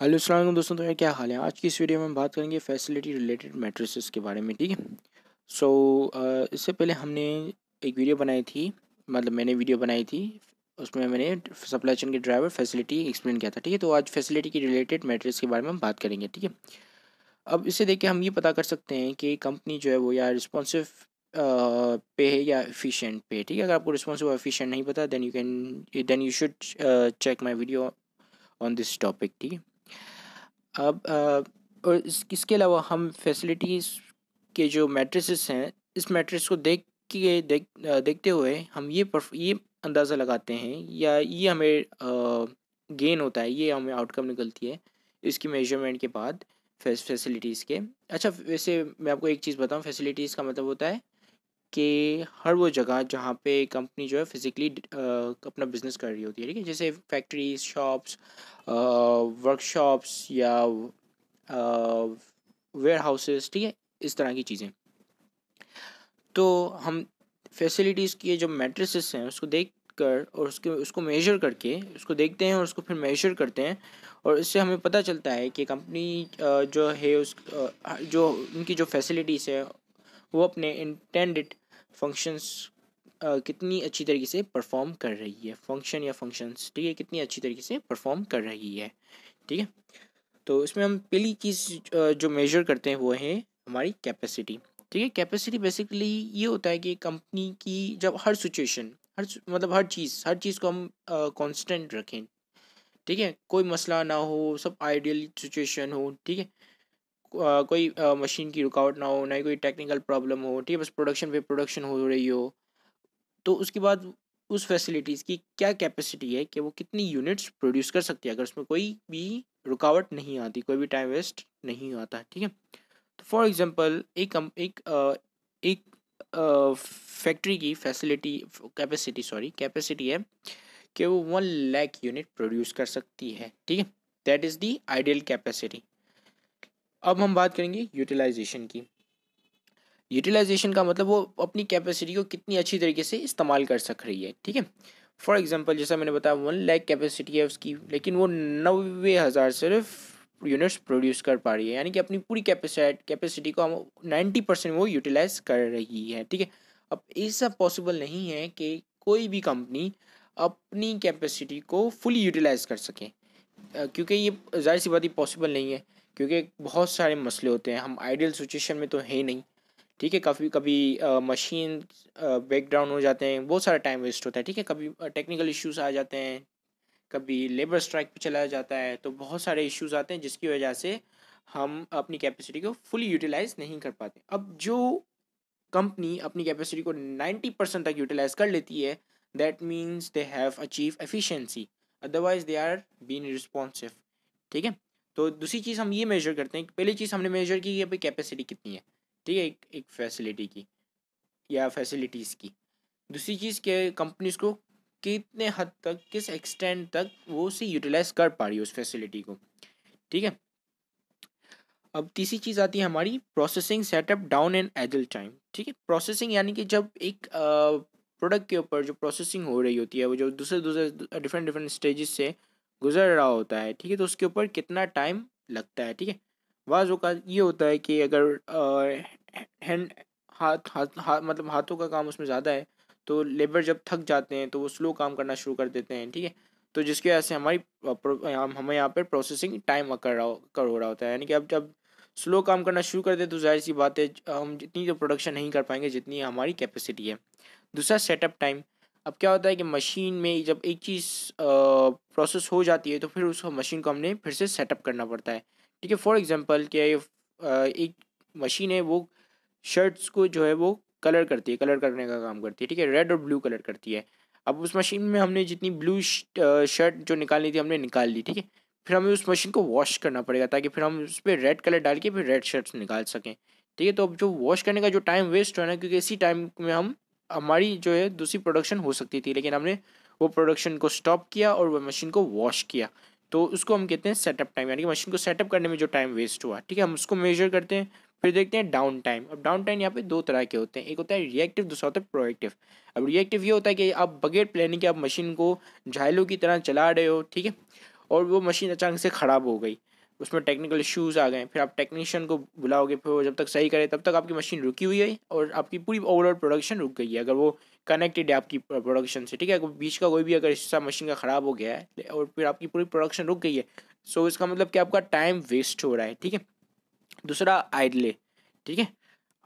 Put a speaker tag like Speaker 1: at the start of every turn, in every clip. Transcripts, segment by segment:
Speaker 1: Hello सलाम दोस्तों तो यार क्या हाल है? आज की इस वीडियो में हम बात करेंगे फैसिलिटी रिलेटेड मैट्रिसेस के बारे में, ठीक है? सो इससे पहले हमने एक वीडियो बनाई थी मतलब मैंने वीडियो बनाई थी, उसमें मैंने सप्लाई चेन के ड्राइवर फैसिलिटी एक्सप्लेन किया था, ठीक है? तो आज फैसिलिटी की रिलेटेड मैट्रिक्स के बारे में हम बात करेंगे, ठीक है? अब इसे देख के हम ये पता कर सकते हैं कि कंपनी जो है वो या रिस्पॉन्सिव पे है या एफिशिएंट पे, ठीक है? अगर आपको रिस्पॉन्सिव एफिशिएंट नहीं पता then you can then you should check my video on this topic ठीक है? अब आ, और इस, इसके अलावा हम फैसिलिटीज़ के जो मैट्रिसेस हैं इस मैट्रिक्स को देख के देख देखते हुए हम ये ये अंदाज़ा लगाते हैं या ये हमें गेन होता है ये हमें आउटकम निकलती है इसकी मेज़रमेंट के बाद फैसिलिटीज़ के। अच्छा वैसे मैं आपको एक चीज़ बताऊँ फैसिलिटीज़ का मतलब होता है कि हर वो जगह जहाँ पे कंपनी जो है फिज़िकली अपना बिज़नेस कर रही होती है, ठीक है? जैसे फैक्ट्रीज शॉप्स वर्कशॉप्स या वेयर हाउसेस ठीक है? इस तरह की चीज़ें। तो हम फैसिलिटीज़ के जो मैट्रिसेस हैं, उसको देख कर और उसके, उसको मेजर करके, उसको देखते हैं और उसको फिर मेजर करते हैं और इससे हमें पता चलता है कि कंपनी जो है उस जो उनकी जो फैसिलिटीज़ है, वो अपने इंटेंडेड फ़ंक्शंस कितनी अच्छी तरीके से परफॉर्म कर रही है। फ़ंक्शन या फ़ंक्शंस ठीक है? कितनी अच्छी तरीके से परफॉर्म कर रही है, ठीक है? तो इसमें हम पहली चीज़ जो मेजर करते हैं वो है हमारी कैपेसिटी ठीक है? कैपेसिटी बेसिकली ये होता है कि कंपनी की जब हर सिचुएशन हर मतलब हर चीज़ हर चीज़ को हम कांस्टेंट रखें, ठीक है? कोई मसला ना हो, सब आइडियल सिचुएशन हो, ठीक है? कोई मशीन की रुकावट ना हो, ना ही कोई टेक्निकल प्रॉब्लम हो, ठीक है, बस प्रोडक्शन पे प्रोडक्शन हो रही हो तो उसके बाद उस फैसिलिटीज़ की क्या कैपेसिटी है कि वो कितनी यूनिट्स प्रोड्यूस कर सकती है? अगर उसमें कोई भी रुकावट नहीं आती, कोई भी टाइम वेस्ट नहीं आता, ठीक है? तो फॉर एग्ज़ाम्पल एक एक एक फैक्ट्री की फैसिलिटी कैपेसिटी सॉरी कैपेसिटी है कि वो वन लैख यूनिट प्रोड्यूस कर सकती है, ठीक है? That is the ideal capacity अब हम बात करेंगे यूटिलाइजेशन की। यूटिलाइजेशन का मतलब वो अपनी कैपेसिटी को कितनी अच्छी तरीके से इस्तेमाल कर सक रही है, ठीक है? फॉर एग्जांपल जैसा मैंने बताया वन लैख कैपेसिटी है उसकी, लेकिन वो नब्बे हज़ार सिर्फ़ यूनिट्स प्रोड्यूस कर पा रही है। यानी कि अपनी पूरी कैपेसिटी कैपेसिटी को हम नाइन्टी परसेंट वो यूटिलाइज कर रही है, ठीक है? अब ऐसा पॉसिबल नहीं है कि कोई भी कंपनी अपनी कैपेसिटी को फुली यूटिलाइज कर सके। क्योंकि ये ज़ाहिर सी बात ही पॉसिबल नहीं है। क्योंकि बहुत सारे मसले होते हैं। हम आइडियल सिचुएशन में तो है ही नहीं। ठीक है, कभी कभी मशीन ब्रेक डाउन हो जाते हैं। बहुत सारा टाइम वेस्ट होता है। ठीक है, कभी टेक्निकल इश्यूज़ आ जाते हैं। कभी लेबर स्ट्राइक पे चला जाता है। तो बहुत सारे इश्यूज़ आते हैं जिसकी वजह से हम अपनी कैपेसिटी को फुली यूटिलाइज नहीं कर पाते। अब जो कंपनी अपनी कैपेसिटी को नाइन्टी परसेंट तक यूटिलाइज कर लेती है that means they have achieve efficiency otherwise they are been responsive ठीक है? तो दूसरी चीज़ हम ये मेजर करते हैं पहली चीज़ हमने मेजर की कि भाई कैपेसिटी कितनी है। ठीक है? एक एक फैसिलिटी की या फैसिलिटीज़ की। दूसरी चीज़ क्या कंपनीज़ को कितने हद तक, किस एक्सटेंड तक वो उसे यूटिलाइज कर पा रही है उस फैसिलिटी को। ठीक है? अब तीसरी चीज़ आती है हमारी processing setup down and idle time ठीक है? प्रोसेसिंग यानी कि जब एक प्रोडक्ट के ऊपर जो प्रोसेसिंग हो रही होती है, वो जो दूसरे दूसरे डिफरेंट डिफरेंट स्टेजेस से गुजर रहा होता है, ठीक है? तो उसके ऊपर कितना टाइम लगता है, ठीक है? बाज़ का ये होता है कि अगर हैंड हाथ हाथ हाथ मतलब हाथों का काम उसमें ज़्यादा है तो लेबर जब थक जाते हैं तो वो स्लो काम करना शुरू कर देते हैं, ठीक है? तो जिसकी वजह से हमारी हमें यहाँ पर प्रोसेसिंग टाइम कर रहा, कर हो रहा होता है, यानी कि अब जब स्लो काम करना शुरू कर दे तो ज़ाहिर सी बात है, हम जितनी तो प्रोडक्शन नहीं कर पाएँगे, जितनी हमारी कैपेसिटी है। दूसरा सेटअप टाइम अब क्या होता है कि मशीन में जब एक चीज़ प्रोसेस हो जाती है तो फिर उस मशीन को हमने फिर से सेटअप करना पड़ता है। ठीक है फॉर एग्जांपल क्या एक मशीन है, वो शर्ट्स को जो है वो कलर करती है कलर करने का काम करती है। ठीक है रेड और ब्लू कलर करती है। अब उस मशीन में हमने जितनी ब्लू शर्ट जो निकालनी थी, हमने निकाल ली। ठीक है, फिर हमें उस मशीन को वॉश करना पड़ेगा, ताकि फिर हम उस पर रेड कलर डाल के फिर रेड शर्ट्स निकाल सकें। ठीक है तो अब जो वॉश करने का जो टाइम वेस्ट हो ना, क्योंकि इसी टाइम में हम हमारी जो है दूसरी प्रोडक्शन हो सकती थी, लेकिन हमने वो प्रोडक्शन को स्टॉप किया और वह मशीन को वॉश किया। तो उसको हम कहते हैं सेटअप टाइम यानी कि मशीन को सेटअप करने में जो टाइम वेस्ट हुआ, ठीक है? हम उसको मेजर करते हैं, फिर देखते हैं डाउन टाइम अब डाउन टाइम यहाँ पे दो तरह के होते हैं। एक होता है रिएक्टिव दूसरा होता है प्रोएक्टिव अब रिएक्टिव ये होता है कि आप बगैर प्लानिंग के आप मशीन को झाइलों की तरह चला रहे हो, ठीक है? और वो मशीन अचानक से ख़राब हो गई। उसमें टेक्निकल इश्यूज़ आ गए फिर आप टेक्नीशियन को बुलाओगे फिर वो जब तक सही करे तब तक आपकी मशीन रुकी हुई है और आपकी पूरी ओवरऑल प्रोडक्शन रुक गई है। अगर वो कनेक्टेड है आपकी प्रोडक्शन से ठीक है? बीच का कोई भी अगर हिस्सा मशीन का ख़राब हो गया है और फिर आपकी पूरी प्रोडक्शन रुक गई है सो so, इसका मतलब कि आपका टाइम वेस्ट हो रहा है ठीक है? दूसरा आइडले ठीक है?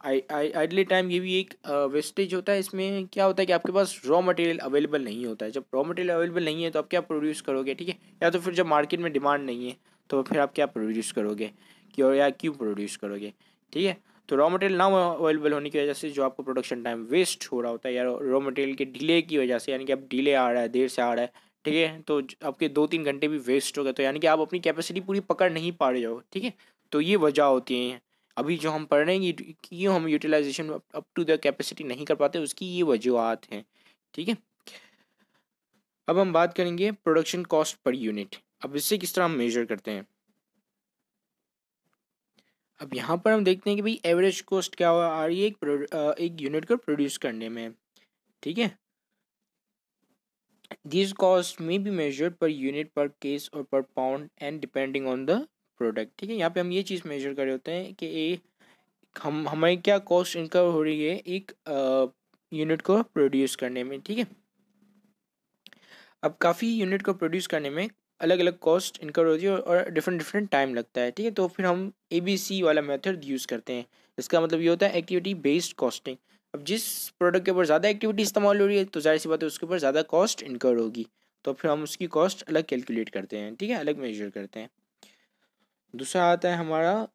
Speaker 1: आइडली टाइम ये भी एक वेस्टेज होता है। इसमें क्या होता है कि आपके पास रॉ मटेरियल अवेलेबल नहीं होता है। जब रॉ मटेरियल अवेलेबल नहीं है तो आप क्या प्रोड्यूस करोगे ठीक है? या तो फिर जब मार्केट में डिमांड नहीं है तो फिर आप क्या प्रोड्यूस करोगे? क्यों या क्यों प्रोड्यूस करोगे? ठीक है? तो रॉ मटेरियल ना अवेलेबल होने की वजह से जो आपको प्रोडक्शन टाइम वेस्ट हो रहा होता है या रॉ मटेरियल के डिले की वजह से, यानी कि अब डिले आ रहा है, देर से आ रहा है, ठीक है? तो आपके दो तीन घंटे भी वेस्ट हो गए तो यानी कि आप अपनी कैपेसिटी पूरी पकड़ नहीं पा रहे हो, ठीक है? तो ये वजह होती है। अभी जो हम पढ़ रहे हैं क्यों हम utilization up to the capacity नहीं कर पाते, उसकी ये वजूहत हैं, ठीक है? अब हम बात करेंगे प्रोडक्शन कॉस्ट पर यूनिट अब इससे किस तरह हम मेजर करते हैं? अब यहाँ पर हम देखते हैं कि भाई एवरेज कॉस्ट क्या आ रही है एक एक यूनिट को प्रोड्यूस करने में। ठीक है? This cost may be measured per unit per case और per pound and depending on the product ठीक है? यहाँ पे हम ये चीज़ मेजर कर रहे होते हैं कि ए, हम, हमारी क्या कॉस्ट इनकर हो रही है एक यूनिट को प्रोड्यूस करने में। ठीक है? अब काफ़ी यूनिट को प्रोड्यूस करने में अलग अलग कॉस्ट इनकर होती है और डिफरेंट डिफरेंट टाइम लगता है, ठीक है? तो फिर हम ए बी सी वाला मेथड यूज़ करते हैं। इसका मतलब ये होता है एक्टिविटी बेस्ड कॉस्टिंग अब जिस प्रोडक्ट के ऊपर ज़्यादा एक्टिविटी इस्तेमाल हो रही है तो ज़ाहिर सी बात है उसके ऊपर ज़्यादा कॉस्ट इनकर होगी। तो फिर हम उसकी कॉस्ट अलग कैलकुलेट करते हैं, ठीक है? अलग मेजर करते हैं। दूसरा आता है हमारा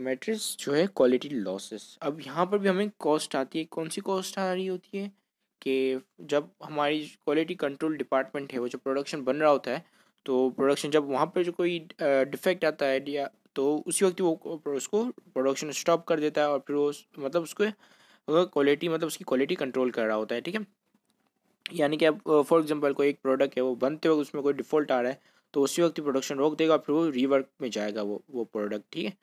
Speaker 1: मैट्रिक्स जो है क्वालिटी लॉसेस अब यहाँ पर भी हमें कॉस्ट आती है। कौन सी कॉस्ट आ रही होती है? कि जब हमारी क्वालिटी कंट्रोल डिपार्टमेंट है, वो जो प्रोडक्शन बन रहा होता है तो प्रोडक्शन जब वहाँ पर जो कोई डिफेक्ट आता है या तो उसी वक्त वो उसको प्रोडक्शन स्टॉप कर देता है और फिर वो मतलब उसको क्वालिटी मतलब उसकी क्वालिटी कंट्रोल कर रहा होता है, ठीक है? यानी कि अब फॉर एग्जांपल कोई एक प्रोडक्ट है, वो बनते वक्त उसमें कोई डिफ़ॉल्ट आ रहा है तो उसी वक्त प्रोडक्शन रोक देगा फिर वो रीवर्क में जाएगा वो वो प्रोडक्ट ठीक है?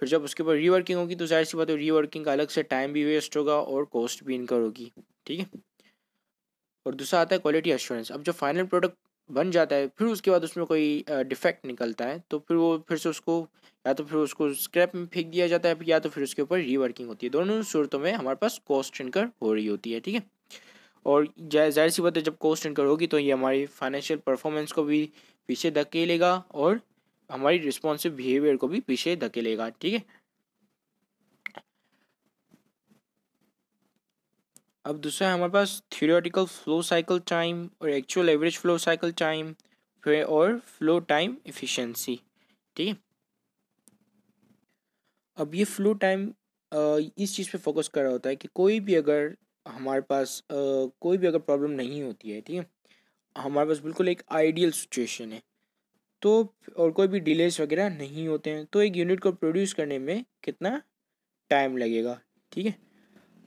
Speaker 1: फिर जब उसके ऊपर रीवर्किंग होगी तो ज़ाहिर सी बात है रीवर्किंग का अलग से टाइम भी वेस्ट होगा और कॉस्ट भी इनकर होगी, ठीक है? और दूसरा आता है क्वालिटी एश्योरेंस अब जो फाइनल प्रोडक्ट बन जाता है। फिर उसके बाद उसमें कोई डिफेक्ट निकलता है तो फिर वो फिर से उसको, या तो फिर उसको स्क्रैप में फेंक दिया जाता है या तो फिर उसके ऊपर रीवर्किंग होती है। दोनों सूरतों में हमारे पास कॉस्ट इनकर हो रही होती है, ठीक है? और ज़ाहिर सी बात है, जब कॉस्ट इनकर होगी तो ये हमारी फाइनेंशियल परफॉर्मेंस को भी पीछे धकेलेगा और हमारी रिस्पॉन्सिव बिहेवियर को भी पीछे धकेलेगा, ठीक है? अब दूसरा हमारे पास थियोरेटिकल फ्लो साइकिल टाइम और actual average flow cycle time फिर और फ्लो टाइम इफ़िशेंसी ठीक है? अब ये फ्लो टाइम इस चीज़ पे फोकस कर रहा होता है कि कोई भी अगर हमारे पास आ, कोई भी अगर प्रॉब्लम नहीं होती है ठीक है? हमारे पास बिल्कुल एक आइडियल सिचुएशन है। तो और कोई भी डिलेज वगैरह नहीं होते हैं तो एक यूनिट को प्रोड्यूस करने में कितना टाइम लगेगा ठीक है?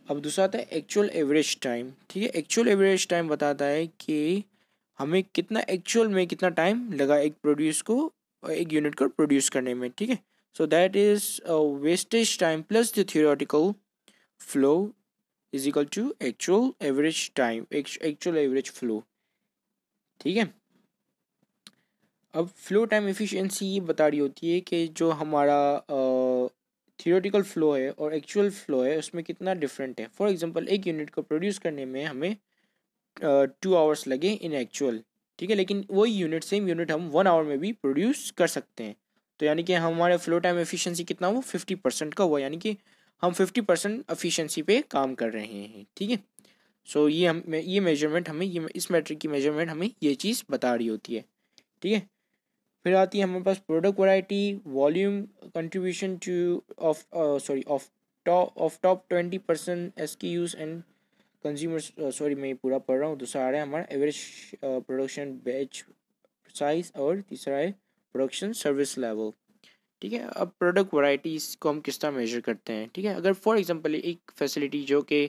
Speaker 1: अब दूसरा आता है एक्चुअल एवरेज टाइम ठीक है? एक्चुअल एवरेज टाइम बताता है कि हमें कितना एक्चुअल में कितना टाइम लगा एक प्रोड्यूस को, एक यूनिट को प्रोड्यूस करने में, ठीक है? So that is wastage time plus the theoretical flow is equal to actual average time actual average flow ठीक है? अब फ्लो टाइम एफिशिएंसी ये बता रही होती है कि जो हमारा थियोरेटिकल फ़्लो है और एक्चुअल फ़्लो है उसमें कितना डिफरेंट है। फॉर एग्जांपल एक यूनिट को प्रोड्यूस करने में हमें टू uh, आवर्स लगे इन एक्चुअल ठीक है? लेकिन वही यूनिट सेम यूनिट हम वन आवर में भी प्रोड्यूस कर सकते हैं। तो यानी कि हमारे फ्लो टाइम एफिशिएंसी कितना हुआ? फिफ्टी परसेंट का हुआ। यानी कि हम फिफ्टी परसेंट एफिशिएंसी पे काम कर रहे हैं ठीक है? सो ये हम ये मेज़रमेंट हमें ये इस मैट्रिक की मेज़रमेंट हमें ये चीज़ बता रही होती है ठीक है? फिर आती है हमारे पास product variety volume contribution to of sorry of top of top twenty percent S की यूज़ एंड कंज्यूमर सॉरी मैं पूरा पढ़ रहा हूँ दूसरा आ रहा है हमारा एवरेज प्रोडक्शन बैच साइज़ और तीसरा है प्रोडक्शन सर्विस लेवल ठीक है, अब प्रोडक्ट वैरायटीज़ को हम किस तरह मेजर करते हैं? ठीक है, अगर फॉर एग्जांपल एक फैसिलिटी जो कि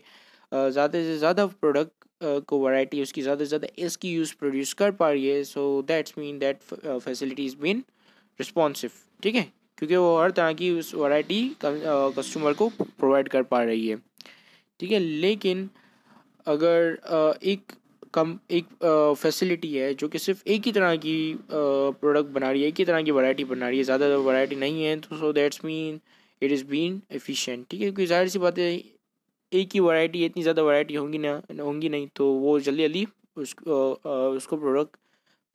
Speaker 1: ज़्यादा से ज़्यादा प्रोडक्ट को वैरायटी उसकी ज़्यादा से ज़्यादा एस की यूज़ प्रोड्यूस कर पा रही है so that's mean that facility is been responsive ठीक है? क्योंकि वो हर तरह की उस वैरायटी कस्टमर को प्रोवाइड कर पा रही है, ठीक है? लेकिन अगर एक कम, एक फैसिलिटी है जो कि सिर्फ़ एक ही तरह की प्रोडक्ट बना रही है, एक ही तरह की वैरायटी बना रही है, ज़्यादा वैरायटी नहीं है तो so that's mean it is been efficient ठीक है? क्योंकि ज़ाहिर सी बात है एक ही वैरायटी इतनी ज़्यादा वैरायटी होंगी ना, होंगी नहीं तो वो जल्दी जल्दी उसको उसको प्रोडक्ट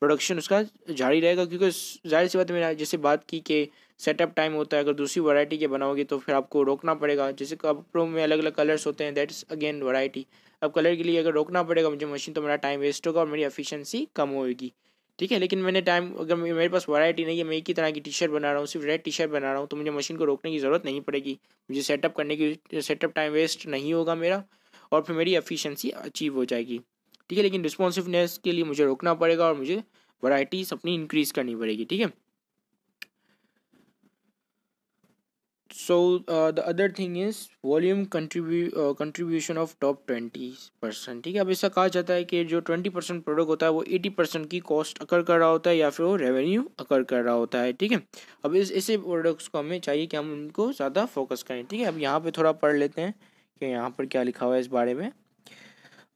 Speaker 1: प्रोडक्शन उसका जारी रहेगा। क्योंकि ज़ाहिर सी बात मैंने जैसे बात की कि सेटअप टाइम होता है, अगर दूसरी वैरायटी के बनाओगे तो फिर आपको रोकना पड़ेगा। जैसे कपड़ों में अलग अलग कलर्स होते हैं दैट्स अगेन वैरायटी अब कलर के लिए अगर रोकना पड़ेगा मुझे मशीन तो मेरा टाइम वेस्ट होगा और मेरी एफिशिएंसी कम होगी ठीक है, लेकिन मैंने टाइम अगर मेरे पास वैरायटी नहीं है, मैं एक ही तरह की टी शर्ट बना रहा हूँ, सिर्फ़ रेड टी शर्ट बना रहा हूँ तो मुझे मशीन को रोकने की ज़रूरत नहीं पड़ेगी। मुझे सेटअप करने की सेटअप टाइम वेस्ट नहीं होगा मेरा, और फिर मेरी एफिशिएंसी अचीव हो जाएगी। ठीक है, लेकिन रिस्पॉन्सिवनेस के लिए मुझे रोकना पड़ेगा और मुझे वराइटीज़ अपनी इंक्रीज़ करनी पड़ेगी, ठीक है? So uh, the other thing is uh, contribution of top twenty percent ठीक है अब ऐसा कहा जाता है कि जो ट्वेंटी परसेंट प्रोडक्ट होता है वो एटी परसेंट की कॉस्ट अकर कर रहा होता है या फिर वो रेवेन्यू अकर कर रहा होता है ठीक है? अब इस ऐसे प्रोडक्ट्स को हमें चाहिए कि हम उनको ज़्यादा फोकस करें ठीक है? अब यहाँ पे थोड़ा पढ़ लेते हैं कि यहाँ पर क्या लिखा हुआ है इस बारे में।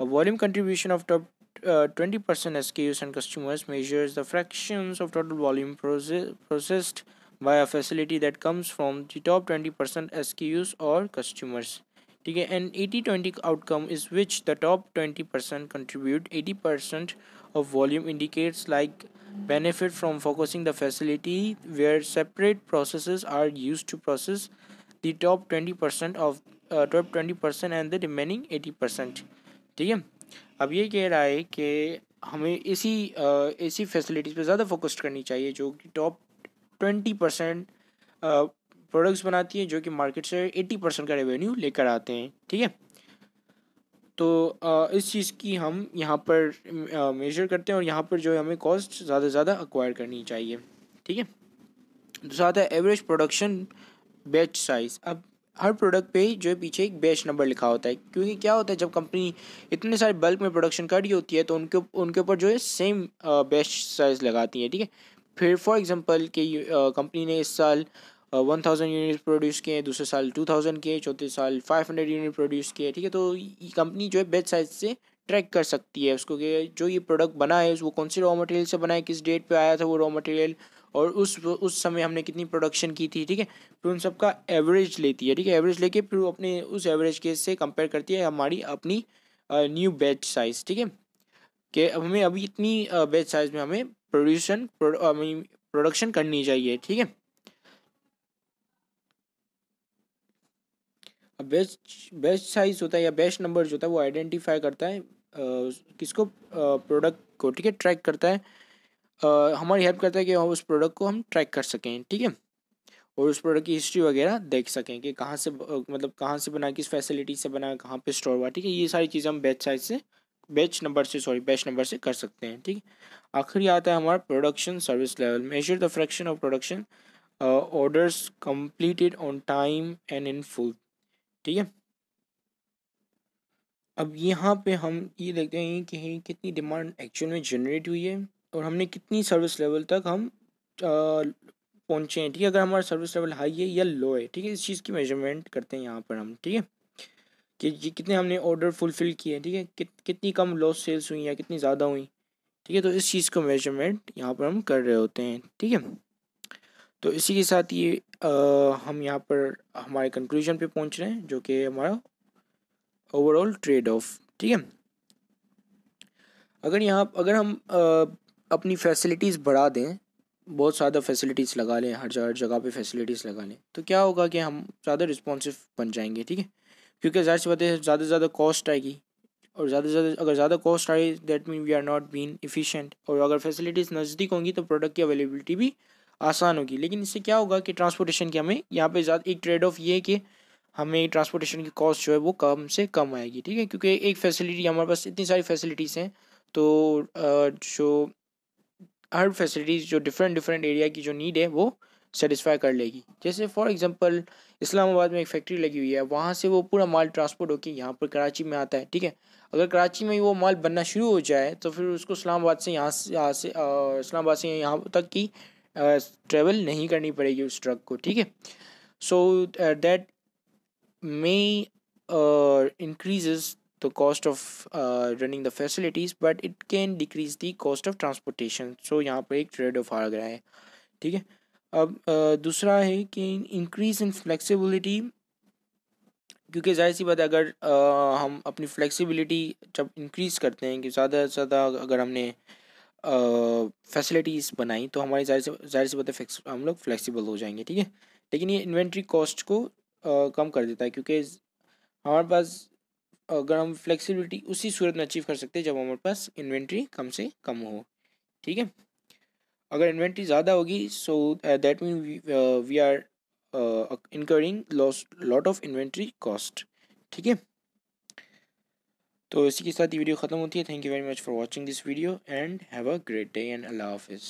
Speaker 1: Volume contribution of top uh, 20% SKUs and customers measures the fractions of total volume processed by a facility that comes from the top twenty percent S की यूज़ और कस्टमर्स ठीक है? And eighty twenty outcome is which the top twenty percent contribute eighty percent of volume indicates like benefit from focusing the facility where separate process are used to process the top twenty percent of top twenty percent and the remaining eighty percent ठीक है? अब ये कह रहा है कि हमें इसी इसी फैसिलिटीज़ पे ज़्यादा फोकस करनी चाहिए जो कि टॉप ट्वेंटी परसेंट प्रोडक्ट्स बनाती है जो कि मार्केट से एट्टी परसेंट का रेवेन्यू लेकर आते हैं, ठीक है? तो इस चीज़ की हम यहाँ पर मेजर करते हैं और यहाँ पर जो है हमें कॉस्ट ज़्यादा से ज़्यादा अक्वायर करनी चाहिए, ठीक है? दूसरा आता है एवरेज प्रोडक्शन बैच साइज़ अब हर प्रोडक्ट पे जो है पीछे एक बैच नंबर लिखा होता है, क्योंकि क्या होता है जब कंपनी इतने सारे बल्क में प्रोडक्शन कर रही होती है तो उनके उनके ऊपर जो है सेम बैच साइज़ लगाती है, ठीक है? फिर फॉर एग्जांपल कि कंपनी ने इस साल वन थाउज़ेंड यूनिट प्रोड्यूस किए, दूसरे साल टू थाउज़ेंड किए, चौथे साल फाइव हंड्रेड यूनिट प्रोड्यूस किए, ठीक है? तो कंपनी जो है बेच साइज़ से ट्रैक कर सकती है उसको कि जो ये प्रोडक्ट बना है वो कौन से रॉ मटेरियल से बना है किस डेट पे आया था वो रॉ मटेरियल और उस उस समय हमने कितनी प्रोडक्शन की थी, ठीक है? फिर उन सबका एवरेज लेती है, ठीक है? एवरेज लेके फिर अपने उस एवरेज के से कंपेयर करती है हमारी अपनी न्यू बैच साइज़ ठीक है? कि हमें अभी इतनी बैच साइज़ में हमें प्रोड्यूशन प्रोडक्शन करनी चाहिए, ठीक है? अब बेस्ट बेस्ट साइज़ होता है या बेस्ट नंबर जो होता है वो आइडेंटिफाई करता है किसको प्रोडक्ट को, ठीक है? ट्रैक करता है। हमारी हेल्प करता है कि उस प्रोडक्ट को हम ट्रैक कर सकें, ठीक है? और उस प्रोडक्ट की हिस्ट्री वगैरह देख सकें कि कहाँ से मतलब कहाँ से बना, किस फैसिलिटी से बना, कहाँ पे स्टोर हुआ, ठीक है? ये सारी चीज़ें हम बैच साइज़ से बैच नंबर से सॉरी बैच नंबर से कर सकते हैं, ठीक आखिरी आता है हमारा production service level measure the fraction of production orders completed on time and in full ठीक है? अब यहाँ पे हम ये देखते हैं कि कितनी डिमांड एक्चुअल में जनरेट हुई है और हमने कितनी सर्विस लेवल तक हम पहुँचे हैं, ठीक है? अगर हमारा सर्विस लेवल हाई है या लो है, ठीक है? इस चीज़ की मेज़रमेंट करते हैं यहाँ पर हम, ठीक है? कि कितने हमने ऑर्डर फुलफ़िल किए ठीक है? कित, कितनी कम लॉस सेल्स हुई या कितनी ज़्यादा हुई ठीक है? तो इस चीज़ को मेज़रमेंट यहाँ पर हम कर रहे होते हैं ठीक है? तो इसी के साथ ये आ, हम यहाँ पर हमारे कंक्लूजन पे पहुँच रहे हैं जो कि हमारा ओवरऑल ट्रेड ऑफ़ ठीक है? अगर यहाँ अगर हम आ, अपनी फैसिलिटीज़ बढ़ा दें बहुत ज़्यादा फैसिलिटीज़ लगा लें हर जगह पे फैसिलिटीज़ लगा लें तो क्या होगा कि हम ज़्यादा रिस्पॉन्सिव बन जाएँगे ठीक है? क्योंकि ज़ाहिर सी बात है, ज़्यादा से ज़्यादा कॉस्ट आएगी। और ज़्यादा से ज़्यादा, अगर ज़्यादा कॉस्ट आए that mean we are not been efficient और अगर फैसिलिटीज़ नज़दीक होंगी तो प्रोडक्ट की अवेलेबिलिटी भी आसान होगी। लेकिन इससे क्या होगा कि ट्रांसपोर्टेशन की हमें, यहाँ पे ज़्यादा, एक ट्रेड ऑफ़ ये है कि हमें ट्रांसपोर्टेशन की कॉस्ट जो है, वो कम से कम आएगी, ठीक है? क्योंकि एक फैसिलिटी हमारे पास इतनी सारी फैसिलिटीज़ हैं तो जो हर फैसिलिटीज़ जो डिफरेंट डिफरेंट एरिया की जो नीड है, वो सेटिस्फाई कर लेगी। जैसे फॉर एग्जांपल इस्लामाबाद में एक फैक्ट्री लगी हुई है। वहाँ से वो पूरा माल ट्रांसपोर्ट होकर यहाँ पर कराची में आता है ठीक है? अगर कराची में वो माल बनना शुरू हो जाए तो फिर उसको इस्लामाबाद से यहाँ से यहाँ से इस्लामाबाद से यहाँ तक की ट्रेवल नहीं करनी पड़ेगी उस ट्रक को ठीक है? So that may increases cost of uh, running the facilities but it can decrease the cost of transportation. So यहाँ पर एक ट्रेड ऑफ़ आ गया है ठीक है? अब दूसरा है कि इंक्रीज इन फ्लेक्सिबिलिटी क्योंकि ज़ाहिर सी बात है अगर आ, हम अपनी फ्लेक्सिबिलिटी जब इंक्रीज़ करते हैं कि ज़्यादा से ज़्यादा अगर हमने फैसिलिटीज़ बनाई तो हमारी ज़ाहिर से ज़ाहिर सी बात है हम लोग फ्लेक्सिबल हो जाएँगे ठीक है? लेकिन ये इन्वेंट्री कॉस्ट को आ, कम कर देता है क्योंकि हमारे पास अगर हम फ्लेक्सिबिलिटी उसी सूरत में अचीव कर सकते हैं जब हमारे पास इन्वेंट्री कम से कम हो ठीक है? अगर इन्वेंट्री ज़्यादा होगी so that mean we are incurring loss lot of inventory cost ठीक है? तो इसी के साथ ये वीडियो ख़त्म होती है। Thank you very much for watching this video and have a great day and अल्लाह हाफिज़